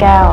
แก้ว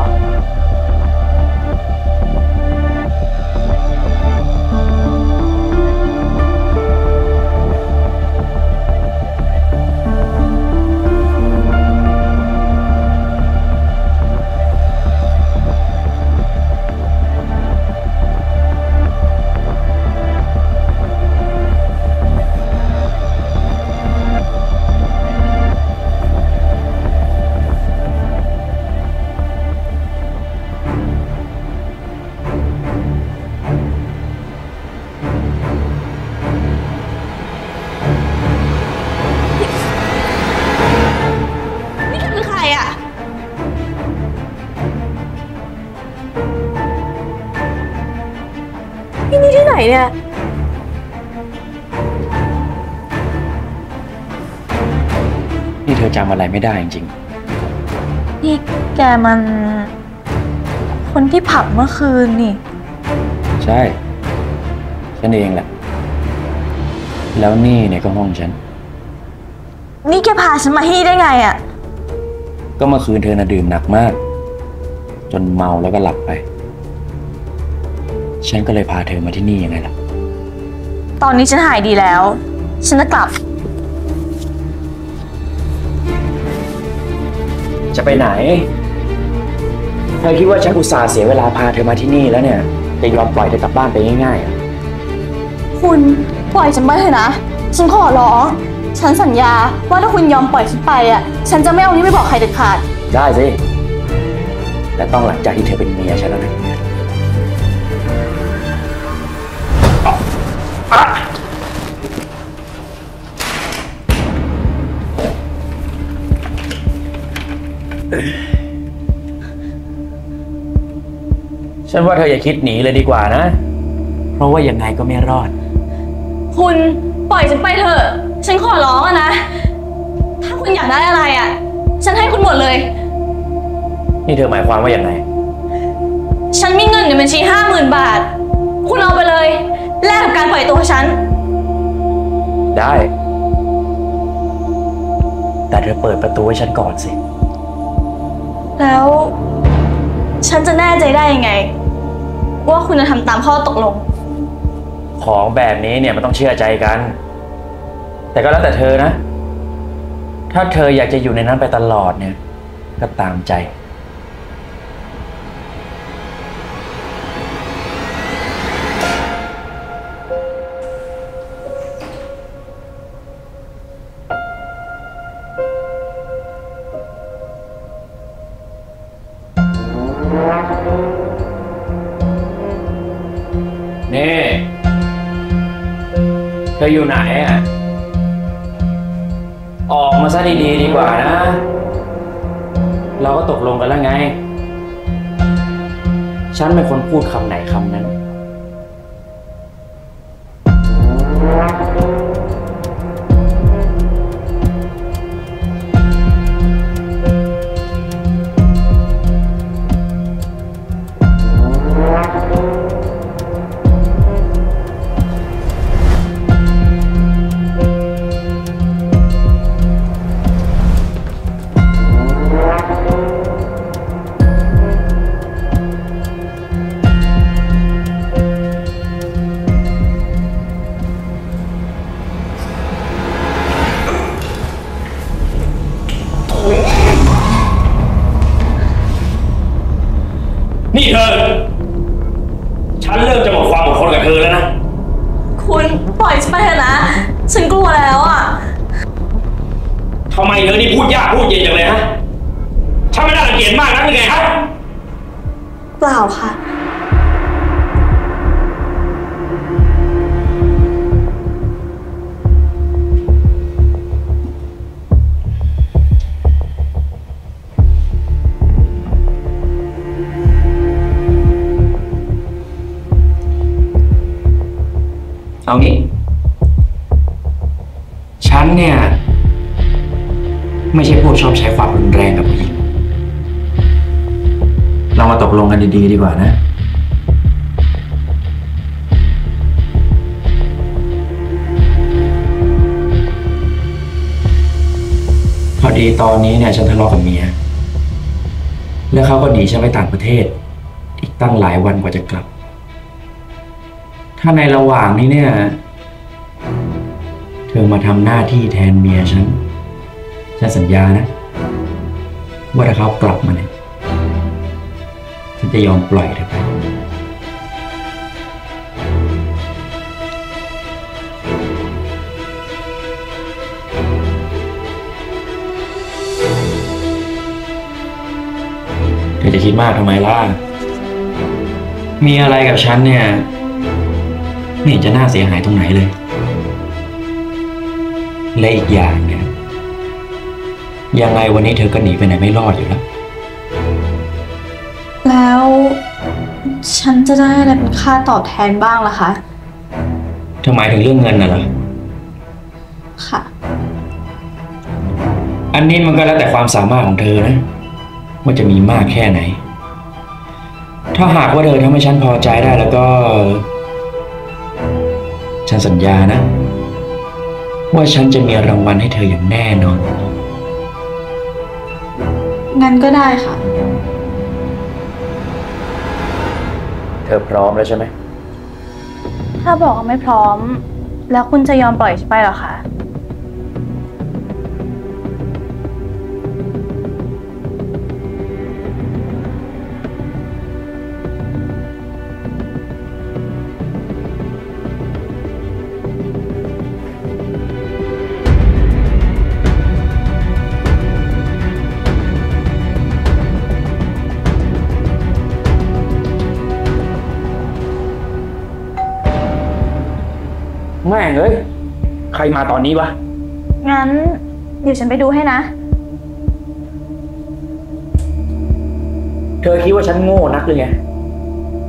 อจำอะไรไม่ได้จริงนี่แกมัน คนที่ผับเมื่อคืนนี่ๆใช่ ฉันเองแหละ แล้วนี่เนี่ยก็ห้องฉัน นี่แกพาฉันมาที่ได้ไงอะก็เมื่อคืนเธอน่ะดื่มหนักมาก จนเมาแล้วก็หลับไป ฉันก็เลยพาเธอมาที่นี่ยังไงล่ะ ตอนนี้ฉันหายดีแล้ว ฉันจะกลับ จะไปไหนเธอคิดว่าฉันอุตส่าห์เสียเวลาพาเธอมาที่นี่แล้วเนี่ยจะยอมปล่อยเธอกลับบ้านไปง่ายๆเหรอคุณปล่อยฉันไปเถอะนะ ฉันขอร้อง ฉันสัญญาว่าถ้าคุณยอมปล่อยฉันไปอะ ฉันจะไม่เอานี้ไปบอกใครเด็ดขาด ได้สิ แต่ต้องหลังจากที่เธอเป็นเมียฉันแล้วนะ ฉันว่าเธออย่าคิดหนีเลยดีกว่านะ เพราะว่ายังไงก็ไม่รอด คุณปล่อยฉันไปเถอะ ฉันขอร้องอะนะ ถ้าคุณอยากได้อะไรอะฉันให้คุณหมดเลย นี่เธอหมายความว่าอย่างไรฉันมีเงินในบัญชีห้าหมื่นบาท คุณเอาไปเลย แลกกับการปล่อยตัวฉัน ได้ แต่เธอเปิดประตูให้ฉันก่อนสิ แล้ว ฉันจะแน่ใจได้ยังไง ว่าคุณจะทำตามข้อตกลง ของแบบนี้เนี่ยมันต้องเชื่อใจกัน แต่ก็แล้วแต่เธอนะ ถ้าเธออยากจะอยู่ในนั้นไปตลอดเนี่ย ก็ตามใจ ออยู่ไหนอะ ออกมาซะดีๆดีกว่านะ เราก็ตกลงกันแล้วไง ฉันเป็นคนพูดคำไหนคำนั้น พูดยากพูดเย็นจังเลยฮะฉันไม่ได้รังเกียจมากนะยังไงครับเปล่าค่ะ เอางี้ ฉันเนี่ย ไม่ใช่พวกชอบใช้ความรุนแรงกับผู้หญิงเรามาตกลงกันดีๆดีกว่านะ พอดีตอนนี้เนี่ยฉันทะเลาะกับเมีย แล้วเขาก็หนีฉันไปต่างประเทศ อีกตั้งหลายวันกว่าจะกลับ ถ้าในระหว่างนี้เนี่ย เธอมาทำหน้าที่แทนเมียฉัน ฉันสัญญานะ ว่าถ้าเขากลับมาเนี่ยฉันจะยอมปล่อยเธอไปเธอจะคิดมากทำไมล่ะ มีอะไรกับฉันเนี่ย ไม่เห็นจะน่าเสียหายตรงไหนเลย และอีกอย่าง ยยังไงวันนี้เธอก็หนีไปไหนไม่รอดอยู่แล้ว แล้ว ฉันจะได้อะไรเป็นค่าตอบแทนบ้างล่ะคะ เธอหมายถึงเรื่องเงินน่ะเหรอ ค่ะ อันนี้มันก็แล้วแต่ความสามารถของเธอนะ ว่าจะมีมากแค่ไหน ถ้าหากว่าเธอทำให้ฉันพอใจได้แล้วก็ ฉันสัญญานะ ว่าฉันจะมีรางวัลให้เธออย่างแน่นอน งั้นก็ได้ค่ะ เธอพร้อมแล้วใช่ไหม ถ้าบอกว่าไม่พร้อม แล้วคุณจะยอมปล่อยฉันไปเหรอคะ แม่งเอ้ย ใครมาตอนนี้วะ งั้น เดี๋ยวฉันไปดูให้นะ เธอคิดว่าฉันโง่นักหรือไง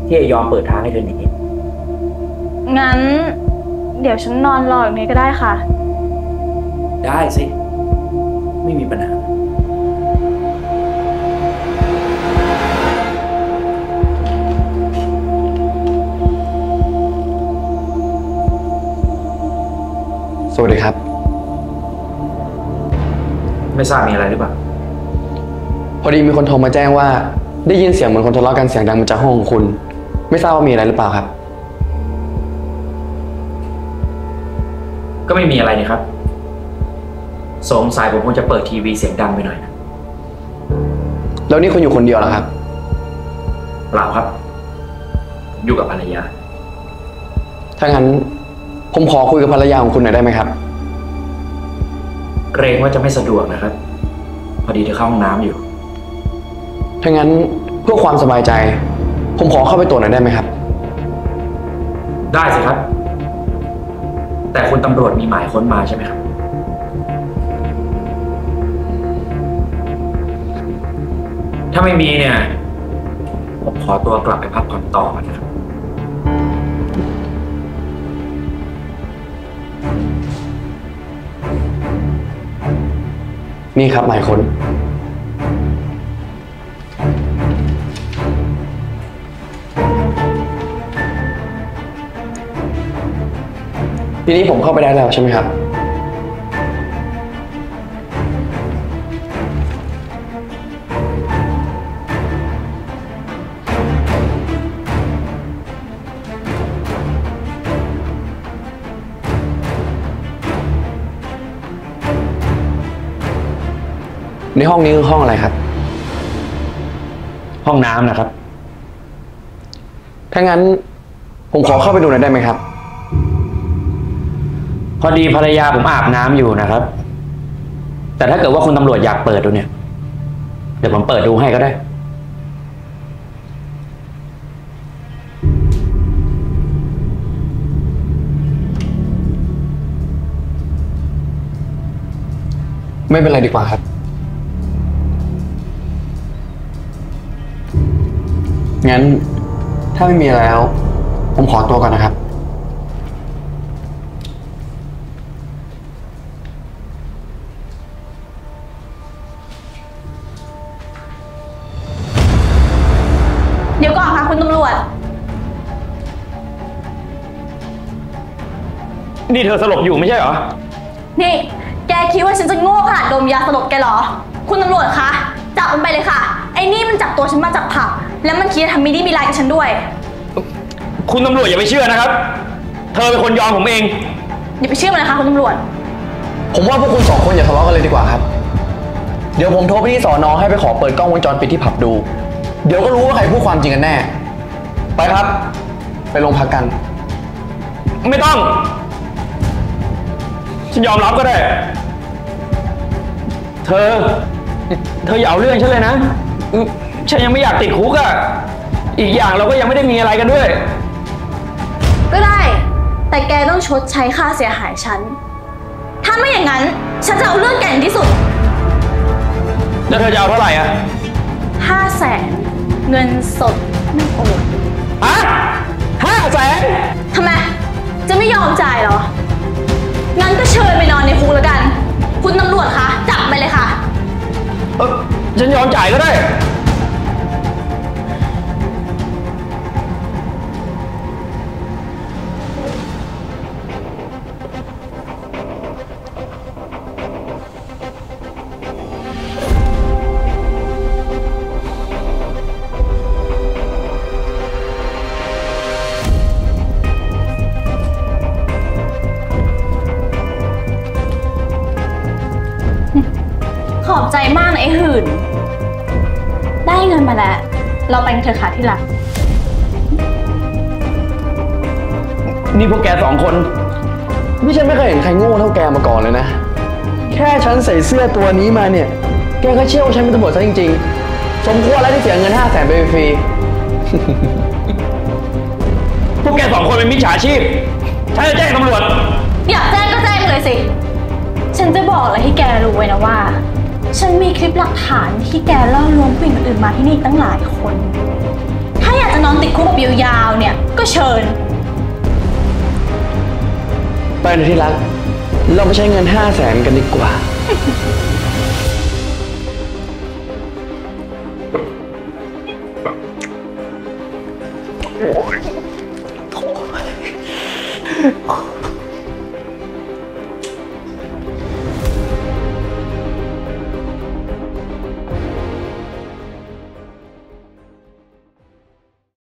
ที่จะยอมเปิดทางให้เธอหนีงั้น เดี๋ยวฉันนอนรออย่างนี้ก็ได้ค่ะ ได้สิ ไม่มีปัญหา สวัสดีครับ ไม่ทราบมีอะไรหรือเปล่า พอดีมีคนโทรมาแจ้งว่า ได้ยินเสียงเหมือนคนทะเลาะกันเสียงดังมาจากห้องของคุณ ไม่ทราบว่ามีอะไรหรือเปล่าครับ ก็ไม่มีอะไรนี่ครับ สงสัยผมคงจะเปิดทีวีเสียงดังไปหน่อยนะแล้วนี่คุณอยู่คนเดียวเหรอครับ เปล่าครับผมอยู่กับภรรยา ถ้างั้น ผมขอคุยกับภรรยาของคุณหน่อยได้ไหมครับ เกรงว่าจะไม่สะดวกนะครับ พอดีเธอเข้าห้องน้ำอยู่ ถ้างั้นเพื่อความสบายใจ ผมขอเข้าไปตรวจหน่อยได้ไหมครับ ได้สิครับ แต่คุณตำรวจมีหมายค้นมาใช่ไหมครับ ถ้าไม่มีเนี่ย ผมขอตัวกลับไปพักผ่อนต่อก่อนนะครับ นี่ครับหมายค้น ทีนี้ผมเข้าไปได้แล้วใช่ไหมครับ ในห้องนี้คือห้องอะไรครับ ห้องน้ำนะครับ ถ้างั้นผมขอเข้าไปดูหน่อยได้ไหมครับ พอดีภรรยาผมอาบน้ำอยู่นะครับ แต่ถ้าเกิดว่าคุณตำรวจอยากเปิดดูเนี่ย เดี๋ยวผมเปิดดูให้ก็ได้ ไม่เป็นไรดีกว่าครับ งั้นถ้าไม่มีอะไรแล้ว ผมขอตัวก่อนนะครับ เดี๋ยวก่อนค่ะคุณตำรวจ นี่เธอสลบอยู่ไม่ใช่เหรอ นี่ แกคิดว่าฉันจะโง่ขนาดดมยาสลบแกเหรอ คุณตำรวจคะ จับมันไปเลยค่ะ ไอ้นี่มันจับตัวฉันมาจากผับ แล้วมันคิดจะทำมิดีมีลายกับฉันด้วย คุณตำรวจอย่าไปเชื่อนะครับ เธอเป็นคนยอมผมเอง อย่าไปเชื่อมันนะคะคุณตำรวจ ผมว่าพวกคุณสองคนอย่าทะเลาะกันเลยดีกว่าครับ เดี๋ยวผมโทรไปที่สอนอให้ไปขอเปิดกล้องวงจรปิดที่ผับดู เดี๋ยวก็รู้ว่าใครพูดความจริงกันแน่ ไปครับ ไปโรงพักกัน ไม่ต้อง ฉันยอมรับก็ได้ เธอ เธออย่าเอาเรื่องฉันเลยนะอืม ฉันยังไม่อยากติดคุกอะ่ะ อีกอย่างเราก็ยังไม่ได้มีอะไรกันด้วย ก็ได้ แต่แกต้องชดใช้ค่าเสียหายฉัน ถ้าไม่อย่างนั้น ฉันจะเอาเรื่องแกถึงที่สุด แล้วเธอจะเอาเท่าไหร่อะห้าแสนเงินสดไม่โอนฮะห้าแสนทำไม จะไม่ยอมจ่ายเหรอ งั้นก็เชิญไปนอนในคุกแล้วกัน คุณตำรวจคะ จับไปเลยค่ะ เออฉันยอมจ่ายก็ได้ อบใจมากนะไอ้หื่น ได้เงินมาแล้ว เราไปกันเถอะค่ะที่รัก นี่พวกแกสองคน นี่ฉันไม่เคยเห็นใครโง่เท่าแกมาก่อนเลยนะ แค่ฉันใส่เสื้อตัวนี้มาเนี่ย แกก็เชื่อว่าฉันเป็นตำรวจซะจริง ๆ สมควรแล้วที่เสียเงินห้าแสนไปฟรี พวกแกสองคนเป็นมิจฉาชีพ ฉันจะแจ้งตำรวจ อยากแจ้งก็แจ้งมาเลยสิ ฉันจะบอกอะไรให้แกรู้ไว้นะว่า ฉันมีคลิปหลักฐานที่แกล่อลวงผู้หญิงคนอื่นมาที่นี่ตั้งหลายคน ถ้าอยากจะนอนติดคุกแบบยาวๆเนี่ยก็เชิญ ไปเลยที่รัก เราไปใช้เงินห้าแสนกันดีกว่าเ